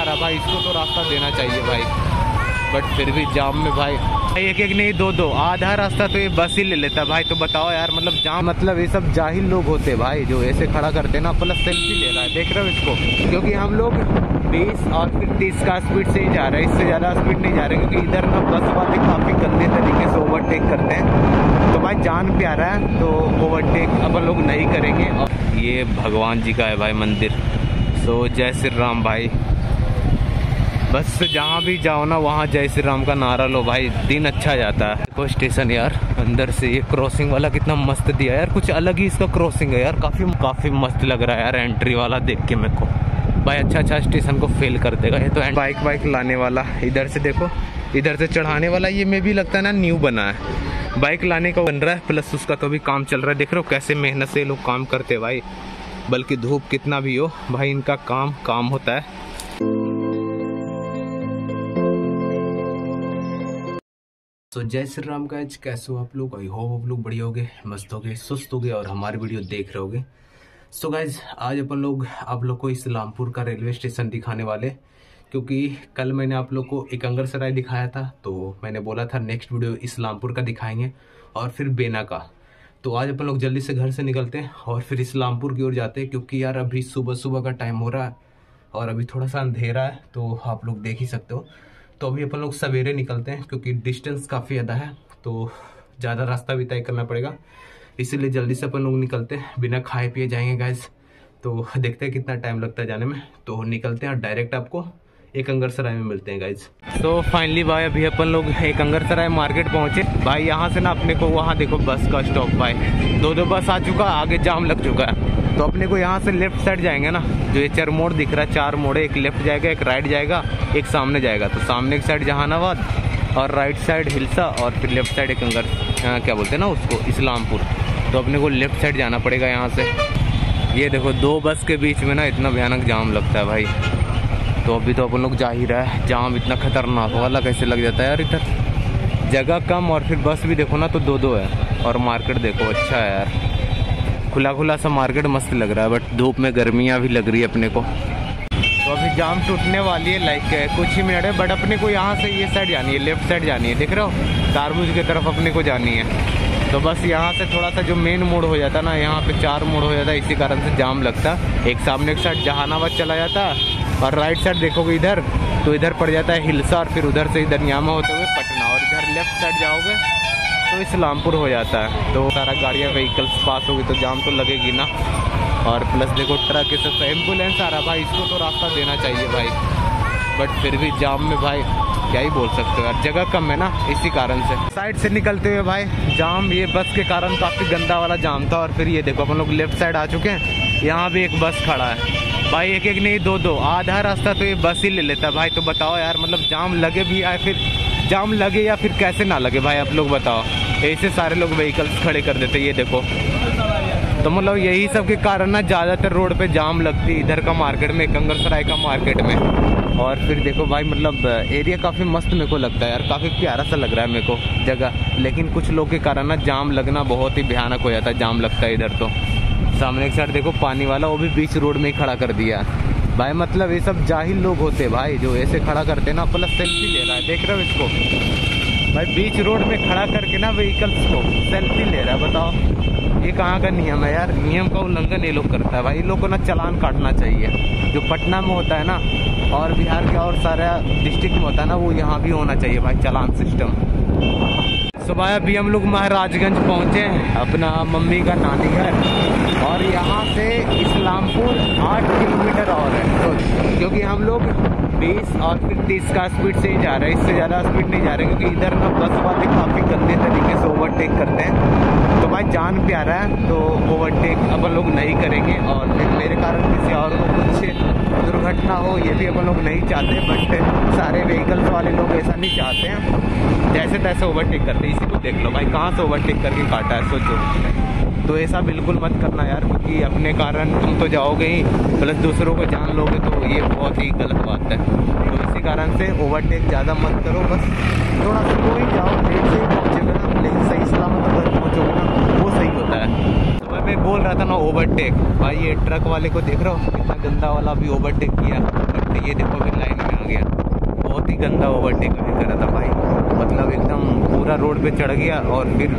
रहा भाई, इसको तो रास्ता देना चाहिए भाई। बट फिर भी जाम में भाई। एक एक नहीं दो दो आधा रास्ता तो ये बस ही ले लेता भाई तो बताओ यार मतलब जाम मतलब ये सब जाहिल लोग होते भाई, जो ऐसे खड़ा करते ना प्लस सेल्फी ले रहा है। देख रहे हो इसको? क्योंकि हम लोग 20 और फिर 30 का स्पीड से ही जा रहे हैं, इससे ज़्यादा स्पीड नहीं जा रहे, क्योंकि इधर ना बस वाले काफ़ी गंदे तरीके से ओवरटेक करते हैं। तो भाई, जान प्यारा है तो ओवरटेक अपन लोग नहीं करेंगे। और ये भगवान जी का है भाई मंदिर। सो जय श्री राम भाई। बस से जहाँ भी जाओ ना, वहाँ जय श्री राम का नारा लो भाई। दिन अच्छा जाता है। देखो स्टेशन यार, अंदर से ये क्रॉसिंग वाला कितना मस्त दिया यार। कुछ अलग ही इसका क्रॉसिंग है यार। काफ़ी काफ़ी मस्त लग रहा है यार एंट्री वाला देख के मेरे को। भाई अच्छा अच्छा स्टेशन को फेल कर देगा। ये तो बाइक वाइक लाने वाला। इधर से देखो, इधर से चढ़ाने वाला। ये में भी लगता है ना न्यू बना है। बाइक लाने का बन रहा है प्लस उसका तो भी काम चल रहा है। देख रहे हो कैसे मेहनत से लोग काम करते भाई। बल्कि धूप कितना भी हो, भाई इनका काम काम होता है। तो जय श्री राम आज कैसे हो आप लोग? आई होप आप लोग बढ़िया होगे, मस्त होगे, सुस्त होगे और हमारी वीडियो देख रहे होगे। सो गाइज़ आज अपन लोग, आप लोग को इस्लामपुर का रेलवे स्टेशन दिखाने वाले क्योंकि कल मैंने आप लोग को एकंगर सराय दिखाया था तो मैंने बोला था नेक्स्ट वीडियो इस्लामपुर का दिखाएँगे और फिर बेना का। तो आज अपन लोग जल्दी से घर से निकलते हैं और फिर इस्लामपुर की ओर जाते हैं, क्योंकि यार अभी सुबह सुबह का टाइम हो रहा है और अभी थोड़ा सा अंधेरा है तो आप लोग देख ही सकते हो। तो अभी अपन लोग सवेरे निकलते हैं, क्योंकि डिस्टेंस काफ़ी ज़्यादा है तो ज़्यादा रास्ता भी तय करना पड़ेगा। इसीलिए जल्दी से अपन लोग निकलते हैं, बिना खाए पिए जाएँगे गैस तो देखते हैं कितना टाइम लगता है जाने में। तो निकलते हैं और डायरेक्ट आपको एक अंगर सराय में मिलते हैं गाइज़ तो फाइनली भाई, अभी अपन लोग एक अंगर सराय मार्केट पहुँचे। भाई, यहाँ से ना अपने को वहाँ देखो, बस का स्टॉप भाई। दो दो बस आ चुका, आगे जाम लग चुका है। तो अपने को यहाँ से लेफ़्ट साइड जाएँगे ना, जो ये चार मोड़ दिख रहा है, चार मोड़, एक लेफ़्ट जाएगा, एक राइट जाएगा, एक सामने जाएगा। तो सामने की साइड जहानाबाद और राइट साइड हिलसा और फिर लेफ़्ट साइड एक अंगर क्या बोलते हैं ना उसको, इस्लामपुर। तो अपने को लेफ़्ट साइड जाना पड़ेगा यहाँ से। ये देखो, दो बस के बीच में ना इतना भयानक जाम लगता है भाई। तो अभी तो अपन लोग जा ही रहा है। जाम इतना खतरनाक वाला कैसे लग जाता है यार इधर। जगह कम और फिर बस भी देखो ना तो दो दो है। और मार्केट देखो अच्छा है यार। खुला खुला सा मार्केट मस्त लग रहा है बट धूप में गर्मियाँ भी लग रही है अपने को। तो अभी जाम टूटने वाली है लाइक कुछ ही मिनट है बट अपने को यहाँ से ये साइड जानी है लेफ़्ट साइड जानी है, देख रहे हो? तारबूज की तरफ़ अपने को जानी है। तो बस यहाँ से थोड़ा सा जो मेन मोड़ हो जाता ना, यहाँ पे चार मोड़ हो जाता, इसी कारण से जाम लगता। एक सामने एक साइड जहानाबाद चला जाता, और राइट साइड देखोगे इधर तो इधर पड़ जाता है हिलसा, और फिर उधर से इधर न्यामा होते हुए पटना, और इधर लेफ़्ट साइड जाओगे तो इस्लामपुर हो जाता है। तो सारा गाड़ियाँ व्हीकल्स पास होगी तो जाम तो लगेगी ना। और प्लस देखो ट्रक ये सब एंबुलेंस आ रहा भाई, इसको तो रास्ता देना चाहिए भाई। बट फिर भी जाम में भाई, क्या ही बोल सकते हो यार, जगह कम है ना, इसी कारण से। साइड से निकलते हुए भाई, जाम ये बस के कारण काफ़ी गंदा वाला जाम था। और फिर ये देखो, अपन लोग लेफ़्ट साइड आ चुके हैं। यहाँ भी एक बस खड़ा है। भाई एक एक नहीं दो दो आधा रास्ता तो ये बस ही ले लेता भाई तो बताओ यार मतलब जाम लगे भी आए फिर जाम लगे या फिर कैसे ना लगे? भाई, आप लोग बताओ। ऐसे सारे लोग व्हीकल्स खड़े कर देते ये देखो। तो मतलब यही सब के कारण ना ज़्यादातर रोड पे जाम लगती इधर का मार्केट में कंगर सराय का मार्केट में। और फिर देखो भाई मतलब एरिया काफ़ी मस्त मेरे को लगता है यार, काफ़ी प्यारा सा लग रहा है मेरे को जगह। लेकिन कुछ लोग के कारण ना जाम लगना बहुत ही भयानक हो जाता है, जाम लगता है इधर तो। सामने एक साइड देखो, पानी वाला, वो भी बीच रोड में ही खड़ा कर दिया। भाई मतलब ये सब जाहिल लोग होते भाई, जो ऐसे खड़ा करते ना प्लस सेल्फी ले रहा है। देख रहे हो इसको? भाई बीच रोड में खड़ा करके ना व्हीकल्स को सेल्फी ले रहा है, बताओ। ये कहाँ का नियम है यार? नियम का उल्लंघन ये लोग करता है भाई। इन लोग को ना चलान काटना चाहिए। जो पटना में होता है ना, और बिहार के और सारे डिस्ट्रिक्ट में होता है ना, वो यहाँ भी होना चाहिए भाई, चलान सिस्टम सुबह अभी हम लोग महाराजगंज पहुँचे हैं। अपना मम्मी का नानी घर। और यहाँ से इस्लामपुर आठ किलोमीटर और है। क्योंकि हम लोग 20 और फिर 30 का स्पीड से ही जा रहे हैं। इससे ज़्यादा स्पीड नहीं जा रहे क्योंकि इधर ना बस वाले काफ़ी गंदे तरीके से ओवरटेक करते हैं। तो भाई जान प्यारा है तो ओवरटेक अपन लोग नहीं करेंगे। और फिर मेरे कारण किसी और को कुछ दुर्घटना हो, ये भी अपन लोग नहीं चाहते बट सारे व्हीकल्स वाले लोग ऐसा नहीं चाहते हैं। जैसे तैसे ओवरटेक करते इसी को देख लो भाई, कहाँ से ओवरटेक करके काटा है, सोचो। तो ऐसा बिल्कुल मत करना यार, क्योंकि अपने कारण तुम तो जाओगे ही प्लस दूसरों को जान लोगे तो ये बहुत ही गलत बात है। तो इसी कारण से ओवरटेक ज़्यादा मत करो, बस थोड़ा सा कोई जाओ लेट से पहुँचेगा ना लेकिन सही सलामत अगर पहुँचोगे ना, वो सही होता है। तो मैं बोल रहा था ना ओवरटेक भाई, ये ट्रक वाले को देख रहा हो, कितना गंदा वाला भी ओवरटेक किया। बट ये देखो अभी लाइन में आ गया। बहुत ही गंदा ओवरटेक अभी करा था भाई। मतलब एकदम पूरा रोड पे चढ़ गया और फिर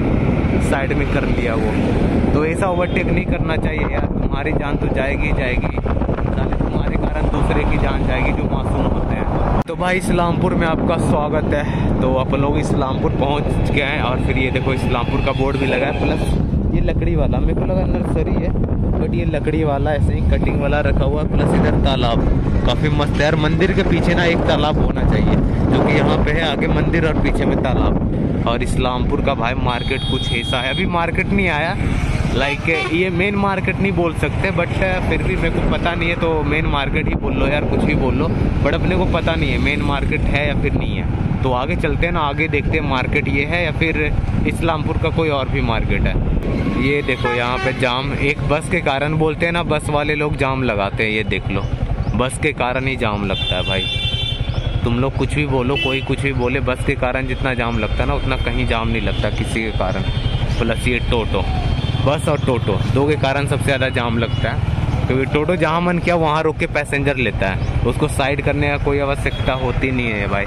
साइड में कर लिया वो। तो ऐसा ओवरटेक नहीं करना चाहिए यार। तुम्हारी जान तो जाएगी ही जाएगी। साले तुम्हारे कारण दूसरे की जान जाएगी जो मासूम होते हैं। तो भाई इस्लामपुर में आपका स्वागत है। तो आप लोग इस्लामपुर पहुँच गए हैं और फिर ये देखो इस्लामपुर का बोर्ड भी लगा है। प्लस ये लकड़ी वाला, मेरे को लगा नर्सरी है। बट ये लकड़ी वाला, ऐसे ही कटिंग वाला रखा हुआ प्लस इधर तालाब। काफ़ी मस्त है। यार, मंदिर के पीछे ना एक तालाब होना चाहिए, जो कि यहाँ पे है, आगे मंदिर और पीछे में तालाब। और इस्लामपुर का भाई मार्केट कुछ ऐसा है। अभी मार्केट नहीं आया। लाइक ये मेन मार्केट नहीं बोल सकते बट फिर भी मेरे को पता नहीं है तो मेन मार्केट ही बोल लो, यार, कुछ भी बोल लो। बट अपने को पता नहीं है मेन मार्केट है या फिर नहीं है। तो आगे चलते हैं ना, आगे देखते हैं मार्केट ये है या फिर इस्लामपुर का कोई और भी मार्केट है। ये देखो यहाँ पे जाम, एक बस के कारण बोलते हैं ना, बस वाले लोग जाम लगाते हैं, ये देख लो। बस के कारण ही जाम लगता है भाई। तुम लोग कुछ भी बोलो, कोई कुछ भी बोले, बस के कारण जितना जाम लगता है ना, उतना कहीं जाम नहीं लगता किसी के कारण। प्लस ये टोटो। बस और टोटो, दो के कारण सबसे ज़्यादा जाम लगता है। क्योंकि टोटो जहाँ मन किया, वहाँ रोक के पैसेंजर लेता है। उसको साइड करने का कोई आवश्यकता होती नहीं है भाई।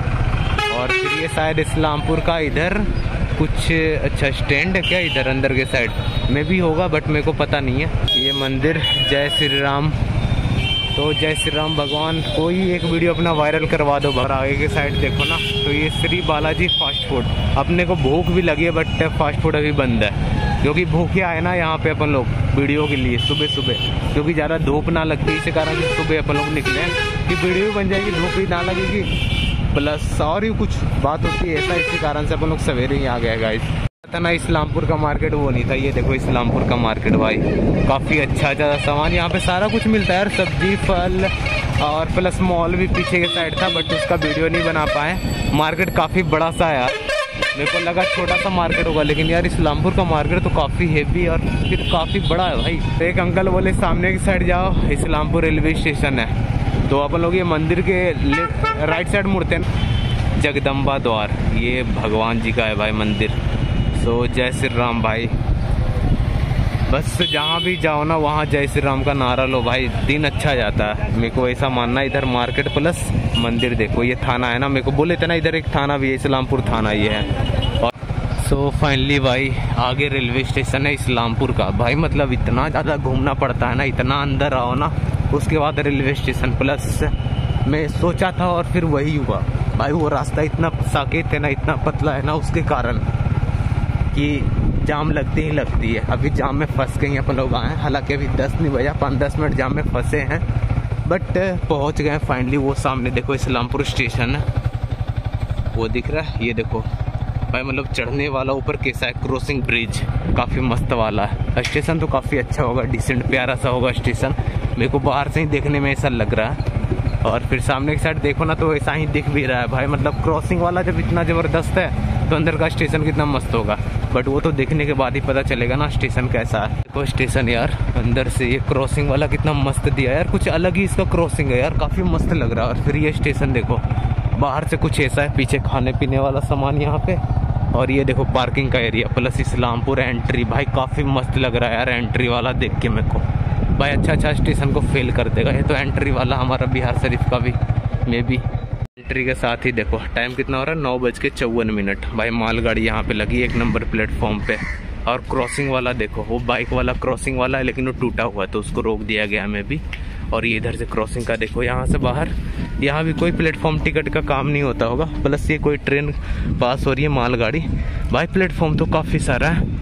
और फिर ये शायद इस्लामपुर का इधर कुछ अच्छा स्टैंड है क्या इधर अंदर के साइड में भी होगा बट मेरे को पता नहीं है। ये मंदिर, जय श्री राम। तो जय श्री राम, भगवान, कोई एक वीडियो अपना वायरल करवा दो। बाहर आगे के साइड देखो ना तो ये श्री बालाजी फास्ट फ़ूड अपने को भूख भी लगी है बट फास्ट फ़ूड अभी बंद है। क्योंकि भूखे आए ना यहाँ पे अपन लोग वीडियो के लिए, सुबह सुबह। क्योंकि ज़्यादा धूप ना लगती, इसी कारण सुबह अपन लोग निकले कि वीडियो बन जाएगी, धूप भी ना लगेगी। प्लस और ही कुछ बात होती है ऐसा इसी कारण से अपन लोग सवेरे ही आ गए गाइस था ना इस्लामपुर का मार्केट वो नहीं था, ये देखो इस्लामपुर का मार्केट भाई. काफ़ी अच्छा अच्छा सामान यहाँ पे सारा कुछ मिलता है यार सब्ज़ी, फल, और प्लस मॉल भी पीछे के साइड था बट उसका वीडियो नहीं बना पाए. मार्केट काफ़ी बड़ा सा यार. मेरे को लगा छोटा सा मार्केट होगा, लेकिन यार इस्लामपुर का मार्केट तो काफ़ी हेवी और फिर काफ़ी बड़ा है, भाई. एक अंकल बोले, सामने की साइड जाओ, इस्लामपुर रेलवे स्टेशन है. तो अपन लोग ये मंदिर के राइट साइड मुड़ते हैं जगदम्बा द्वार ये भगवान जी का है भाई मंदिर। सो जय श्री राम भाई। बस जहाँ भी जाओ ना वहाँ जय श्री राम का नारा लो भाई। दिन अच्छा जाता है। मेरे को ऐसा मानना इधर मार्केट प्लस मंदिर देखो। ये थाना है ना मेरे को बोले थे ना इधर एक थाना भी है इस्लामपुर थाना ये है। और सो so, फाइनली भाई आगे रेलवे स्टेशन है इस्लामपुर का। भाई मतलब इतना ज़्यादा घूमना पड़ता है ना इतना अंदर आओ ना उसके बाद रेलवे स्टेशन प्लस मैं सोचा था और फिर वही हुआ। भाई, वो रास्ता इतना साकेत है ना, इतना पतला है ना, उसके कारण कि जाम लगती ही लगती है। अभी जाम में फंस गई अपन लोग आए हालाँकि अभी दस नहीं बजा पाँच दस मिनट जाम में फंसे हैं। बट पहुँच गए फाइनली वो सामने देखो इस्लामपुर स्टेशन है। वो दिख रहा है? ये देखो। भाई मतलब चढ़ने वाला ऊपर कैसा है क्रॉसिंग ब्रिज काफ़ी मस्त वाला है। स्टेशन तो काफ़ी अच्छा होगा डिसेंट प्यारा सा होगा स्टेशन मेरे को बाहर से ही देखने में ऐसा लग रहा है। और फिर सामने की साइड देखो ना तो ऐसा ही दिख भी रहा है भाई। मतलब क्रॉसिंग वाला जब इतना ज़बरदस्त है तो अंदर का स्टेशन कितना मस्त होगा। बट वो तो देखने के बाद ही पता चलेगा ना स्टेशन कैसा है। देखो स्टेशन यार, अंदर से ये क्रॉसिंग वाला कितना मस्त दिया यार कुछ अलग ही इसका क्रॉसिंग है यार, काफ़ी मस्त लग रहा है। और फिर ये स्टेशन देखो। बाहर से कुछ ऐसा है, पीछे खाने पीने वाला सामान यहाँ पे। और ये देखो पार्किंग का एरिया प्लस इस्लामपुर एंट्री भाई काफ़ी मस्त लग रहा है यार एंट्री वाला देख के मेरे को। भाई अच्छा अच्छा स्टेशन को फेल कर देगा। ये तो एंट्री वाला हमारा बिहार शरीफ का भी, मे बी एंट्री के साथ ही देखो टाइम कितना हो रहा है? नौ बज के चौवन मिनट। भाई मालगाड़ी यहाँ पे लगी एक नंबर प्लेटफॉर्म पे। और क्रॉसिंग वाला देखो, वो बाइक वाला क्रॉसिंग वाला है, लेकिन वो टूटा हुआ है तो उसको रोक दिया गया हमें भी। और ये इधर से क्रॉसिंग का देखो, यहाँ से बाहर, यहाँ भी कोई प्लेटफॉर्म टिकट का काम नहीं होता होगा। प्लस ये कोई ट्रेन पास हो रही है, मालगाड़ी। भाई प्लेटफॉर्म तो काफ़ी सारा है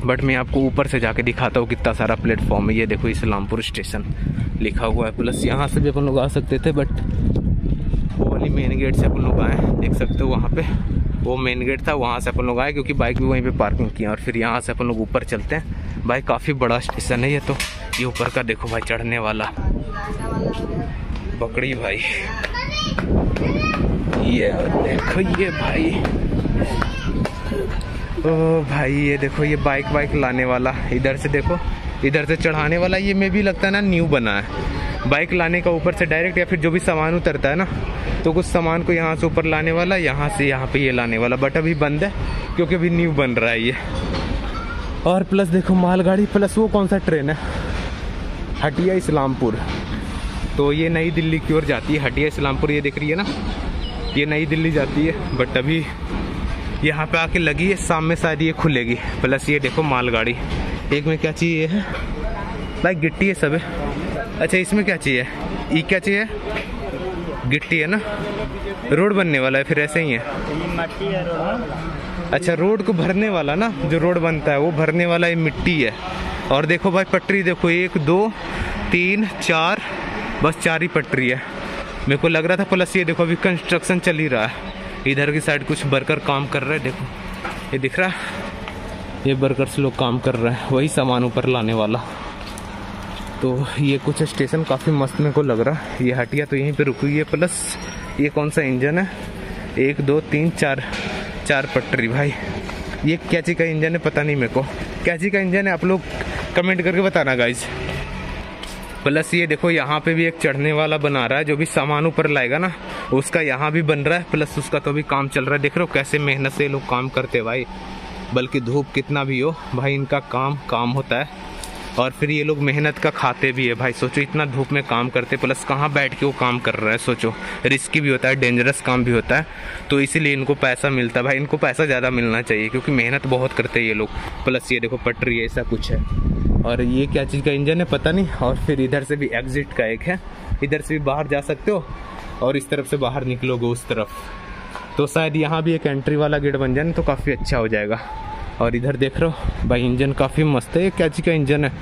बट मैं आपको ऊपर से जाके दिखाता हूँ कितना सारा प्लेटफॉर्म है। ये देखो इस्लामपुर स्टेशन लिखा हुआ है। प्लस यहाँ से भी अपन लोग आ सकते थे बट वो वाली मेन गेट से अपन लोग आए देख सकते हो वहाँ पे। वो मेन गेट था, वहाँ से अपन लोग आए, क्योंकि बाइक भी वहीं पे पार्किंग किया और फिर यहाँ से अपन लोग ऊपर चलते हैं। भाई, काफ़ी बड़ा स्टेशन है ये तो। ये ऊपर का देखो भाई, चढ़ने वाला। पकड़ी भाई। ये देखो ये भाई। ओ भाई, ये देखो, ये बाइक वाइक लाने वाला। इधर से देखो, इधर से चढ़ाने वाला। ये में भी लगता है ना न्यू बना है। बाइक लाने का ऊपर से डायरेक्ट या फिर जो भी सामान उतरता है ना तो कुछ सामान को यहाँ से ऊपर लाने वाला, यहाँ से यहाँ पे ये लाने वाला। बट अभी बंद है, क्योंकि अभी न्यू बन रहा है ये। और प्लस देखो मालगाड़ी प्लस वो कौन सा ट्रेन है? हटिया इस्लामपुर। तो ये नई दिल्ली की ओर जाती है, हटिया इस्लामपुर, ये दिख रही है ना? ये नई दिल्ली जाती है बट अभी यहाँ पे आके लगी है शाम में शायद ये खुलेगी। प्लस ये देखो मालगाड़ी। एक में क्या चाहिए है भाई गिट्टी है सब। है अच्छा इसमें क्या चाहिए? ये क्या चाहिए? गिट्टी है ना? रोड बनने वाला है, फिर ऐसे ही है। अच्छा रोड को भरने वाला ना, जो रोड बनता है, वो भरने वाला ये मिट्टी है। और देखो भाई, पटरी देखो, एक, दो, तीन, चार, बस चार ही पटरी है। मेरे को लग रहा था, प्लस ये देखो, अभी कंस्ट्रक्शन चल ही रहा है। इधर की साइड कुछ वर्कर काम कर रहे हैं, देखो। ये दिख रहा है? ये वर्कर्स लोग काम कर रहे हैं, वही सामान ऊपर लाने वाला। तो ये कुछ स्टेशन काफ़ी मस्त मेरे को लग रहा है। ये हटिया तो यहीं पे रुकी है, प्लस ये कौन सा इंजन है? एक, दो, तीन, चार। चार पटरी, भाई। ये क्या चीज़ का इंजन है, पता नहीं मेरे को। क्या चीज़ का इंजन है, आप लोग कमेंट करके बताना गाइज़ प्लस ये देखो, यहाँ पे भी एक चढ़ने वाला बना रहा है, जो भी सामान ऊपर लाएगा ना, उसका यहाँ भी बन रहा है, प्लस उसका तो भी काम चल रहा है। देख रहे हो कैसे मेहनत से लोग काम करते भाई। बल्कि धूप कितना भी हो, भाई, इनका काम काम होता है। और फिर ये लोग मेहनत का खाते भी है भाई। सोचो, इतना धूप में काम करते प्लस कहाँ बैठ के वो काम कर रहा है, सोचो। रिस्की भी होता है डेंजरस काम भी होता है। तो इसीलिए इनको पैसा मिलता है। भाई, इनको पैसा ज़्यादा मिलना चाहिए, क्योंकि मेहनत बहुत करते हैं ये लोग। प्लस ये देखो, पटरी ऐसा कुछ है। और ये क्या चीज़ का इंजन है, पता नहीं। और फिर इधर से भी एग्जिट का एक है। इधर से भी बाहर जा सकते हो, और इस तरफ़ से बाहर निकलोगे उस तरफ़। तो शायद यहाँ भी एक एंट्री वाला गेट बन जाए तो काफ़ी अच्छा हो जाएगा। और इधर देख रहे हो, भाई इंजन काफ़ी मस्त है। क्या का इंजन है।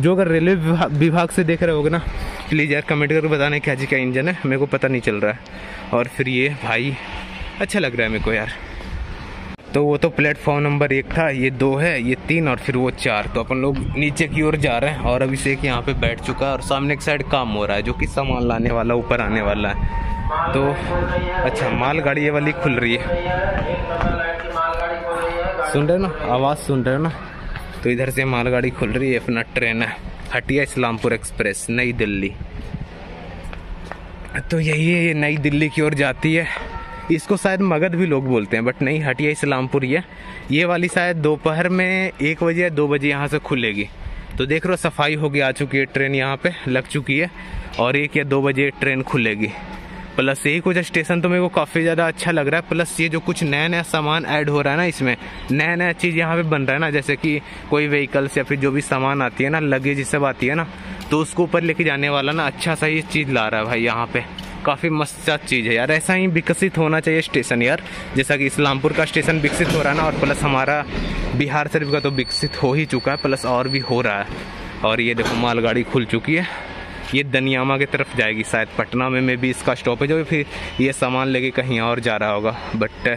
जो अगर रेलवे विभाग से देख रहे होगे ना प्लीज़ यार कमेंट करके बताना क्या का इंजन है। मेरे को पता नहीं चल रहा है। और फिर ये भाई अच्छा लग रहा है मेरे को यार। तो वो तो प्लेटफॉर्म नंबर एक था, ये दो है, ये तीन और फिर वो चार। तो अपन लोग नीचे की ओर जा रहे हैं और अभी से एक यहाँ पे बैठ चुका है और सामने एक साइड काम हो रहा है, जो कि सामान लाने वाला, ऊपर आने वाला है। तो अच्छा मालगाड़ी ये वाली खुल रही है। सुन रहे हो ना? आवाज़ सुन रहे हो ना? तो इधर से मालगाड़ी खुल रही है, अपना ट्रेन है। हटिया इस्लामपुर एक्सप्रेस, नई दिल्ली। तो यही है, ये नई दिल्ली की ओर जाती है। इसको शायद मगध भी लोग बोलते हैं बट नहीं, हटिया इस्लामपुर ये ये वाली शायद दोपहर में एक बजे या दो बजे यहाँ से खुलेगी। तो देख रहे हो, सफ़ाई होगी, आ चुकी है ट्रेन यहाँ पे, लग चुकी है। और एक या दो बजे ट्रेन खुलेगी। प्लस यही कुछ स्टेशन तो मेरे को काफ़ी ज़्यादा अच्छा लग रहा है। प्लस ये जो कुछ नया नया सामान ऐड हो रहा है ना इसमें नया नया चीज़ यहाँ पे बन रहा है ना, जैसे कि कोई व्हीकल्स या फिर जो भी सामान आती है ना लगेज सब आती है ना तो उसको ऊपर लेके जाने वाला ना अच्छा सा ये चीज़ ला रहा है भाई यहाँ पे। काफ़ी मस्त चीज़ है यार, ऐसा ही विकसित होना चाहिए स्टेशन यार। जैसा कि इस्लामपुर का स्टेशन विकसित हो रहा है ना, और प्लस हमारा बिहार शरीफ का तो विकसित हो ही चुका है, प्लस और भी हो रहा है। और ये देखो मालगाड़ी खुल चुकी है। ये दनियामा की तरफ़ जाएगी, शायद पटना में में भी इसका स्टॉपेज हो, फिर ये सामान लेके कहीं और जा रहा होगा। बट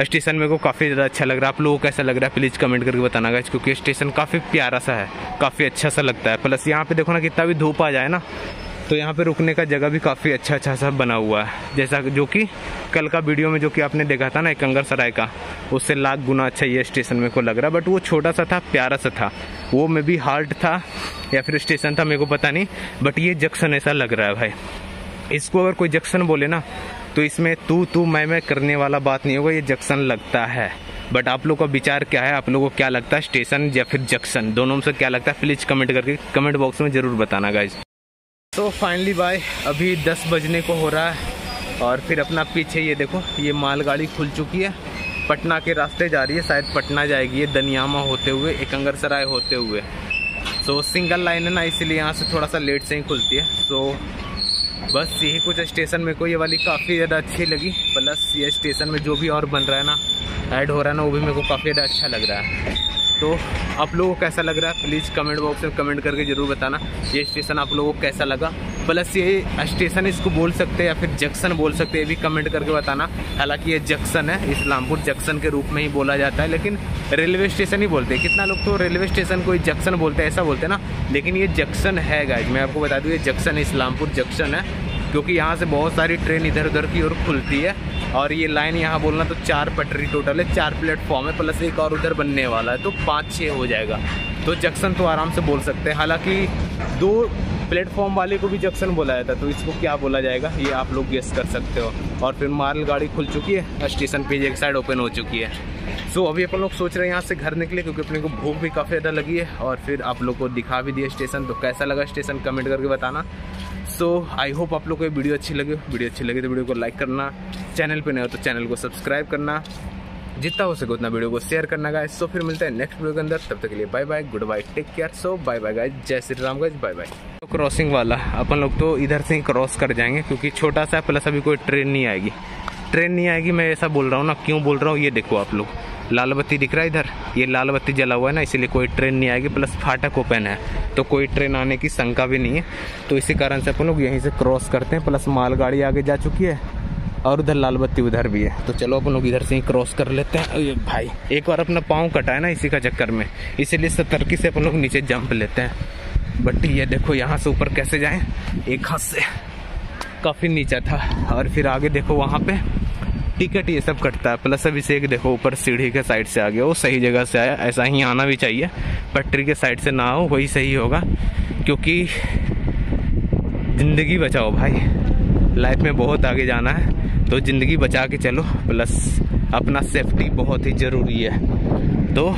स्टेशन मेरे को काफ़ी ज़्यादा अच्छा लग रहा है। आप लोगों को कैसा लग रहा है? प्लीज़ कमेंट करके बताना गाइज़ क्योंकि स्टेशन काफ़ी प्यारा सा है, काफ़ी अच्छा सा लगता है। प्लस यहाँ पे देखो ना, कितना भी धूप आ जाए ना तो यहाँ पे रुकने का जगह भी काफ़ी अच्छा अच्छा सा बना हुआ है। जैसा जो कि कल का वीडियो में जो कि आपने देखा था ना एकंगर सराय का, उससे लाख गुना अच्छा ये स्टेशन मेरे को लग रहा बट वो छोटा सा था, प्यारा सा था। वो में भी हार्ट था या फिर स्टेशन था, मेरे को पता नहीं बट ये जंक्शन ऐसा लग रहा है भाई। इसको अगर कोई जंक्शन बोले ना तो इसमें तू तू, मैं मैं करने वाला बात नहीं होगा, ये जंक्शन लगता है। बट आप लोग का विचार क्या है? आप लोगों को क्या लगता है? स्टेशन या फिर जंक्शन? दोनों में से क्या लगता है? प्लीज़ कमेंट करके कमेंट बॉक्स में ज़रूर बताना गाइज़ तो फाइनली भाई, अभी 10 बजने को हो रहा है, और फिर अपना पीछे ये देखो, ये मालगाड़ी खुल चुकी है। पटना के रास्ते जा रही है, शायद पटना जाएगी ये दनियामा होते हुए एकंगर सराय होते हुए। सो सिंगल लाइन है ना, इसीलिए यहाँ से थोड़ा सा लेट से ही खुलती है। सो बस यही कुछ स्टेशन मेरे को ये वाली काफ़ी ज़्यादा अच्छी लगी। प्लस ये स्टेशन में जो भी और बन रहा है ना ऐड हो रहा है ना, वो भी मेरे को काफ़ी ज़्यादा अच्छा लग रहा है। तो आप लोगों को कैसा लग रहा है? प्लीज़ कमेंट बॉक्स में कमेंट करके ज़रूर बताना ये स्टेशन आप लोगों को कैसा लगा। प्लस ये स्टेशन इसको बोल सकते हैं या फिर जंक्शन बोल सकते हैं, ये भी कमेंट करके बताना। हालाँकि ये जंक्शन है, इस्लामपुर जंक्शन के रूप में ही बोला जाता है, लेकिन रेलवे स्टेशन ही बोलते हैं। कितना लोग तो रेलवे स्टेशन को जंक्शन बोलते हैं, ऐसा बोलते हैं ना। लेकिन ये जंक्शन है गाइज़ मैं आपको बता दूँ, ये जंक्शन इस्लामपुर जंक्शन है। क्योंकि यहाँ से बहुत सारी ट्रेन इधर उधर की ओर खुलती है। और ये लाइन यहाँ बोलना तो चार पटरी टोटल है, चार प्लेटफॉर्म है प्लस एक और उधर बनने वाला है तो पाँच छः हो जाएगा। तो जंक्शन तो आराम से बोल सकते हैं। हालाँकि दो प्लेटफॉर्म वाले को भी जंक्शन बोला जाता है तो इसको क्या बोला जाएगा, ये आप लोग गेस कर सकते हो। और फिर माल गाड़ी खुल चुकी है स्टेशन पे एक साइड ओपन हो चुकी है। सो अभी अपन लोग सोच रहे हैं यहाँ से घर निकले, क्योंकि अपने को भूख भी काफ़ी ज़्यादा लगी है। और फिर आप लोग को दिखा भी दिया स्टेशन तो कैसा लगा स्टेशन कमेंट करके बताना। सो आई होप आप लोग को ये वीडियो अच्छी लगे। वीडियो अच्छी लगे तो वीडियो को लाइक करना। चैनल पे नहीं हो तो चैनल को सब्सक्राइब करना। जितना हो सके उतना वीडियो को शेयर करना गाइस सो फिर मिलते हैं नेक्स्ट वीडियो के अंदर। तब तक के लिए bye bye good bye take care so bye bye guys जय Shri Ram guys bye bye तो क्रॉसिंग वाला, अपन लोग तो इधर से ही क्रॉस कर जाएँगे, क्योंकि छोटा सा प्लस अभी कोई ट्रेन नहीं आएगी। ट्रेन नहीं आएगी, मैं ऐसा बोल रहा हूँ ना, क्यों बोल रहा हूँ, ये देखो आप लोग। लाल बत्ती दिख रहा है इधर? ये लाल बत्ती जला हुआ है ना, इसीलिए कोई ट्रेन नहीं आएगी प्लस फाटक ओपन है। तो कोई ट्रेन आने की शंका भी नहीं है। तो इसी कारण से अपन लोग यहीं से क्रॉस करते हैं प्लस मालगाड़ी आगे जा चुकी है, और उधर लाल बत्ती उधर भी है। तो चलो अपन लोग इधर से ही क्रॉस कर लेते हैं। ये भाई, एक बार अपना पाँव कटा है ना इसी का चक्कर में। इसीलिए सतर्की से अपन लोग नीचे जंप लेते हैं। बट ये देखो यहाँ से ऊपर कैसे जाएँ? एक हाथ से। काफ़ी नीचा था। और फिर आगे देखो वहाँ पे। टिकट ये सब कटता है। प्लस अभी से एक देखो ऊपर सीढ़ी के साइड से आ गया, वो सही जगह से आया, ऐसा ही आना भी चाहिए। पटरी के साइड से ना हो वही सही होगा, क्योंकि ज़िंदगी बचाओ भाई। लाइफ में बहुत आगे जाना है तो ज़िंदगी बचा के चलो। प्लस अपना सेफ्टी बहुत ही ज़रूरी है। तो